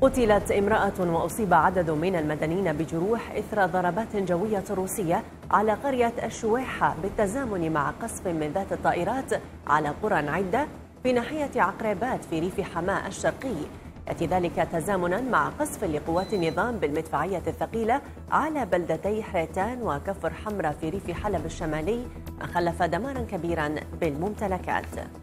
قتلت امرأة وأصيب عدد من المدنيين بجروح إثر ضربات جوية روسية على قرية الشويحة بالتزامن مع قصف من ذات الطائرات على قرى عدة في ناحية عقربات في ريف حماة الشرقي. يأتي ذلك تزامنا مع قصف لقوات النظام بالمدفعية الثقيلة على بلدتي حريتان وكفر حمرة في ريف حلب الشمالي ما خلف دمارا كبيرا بالممتلكات.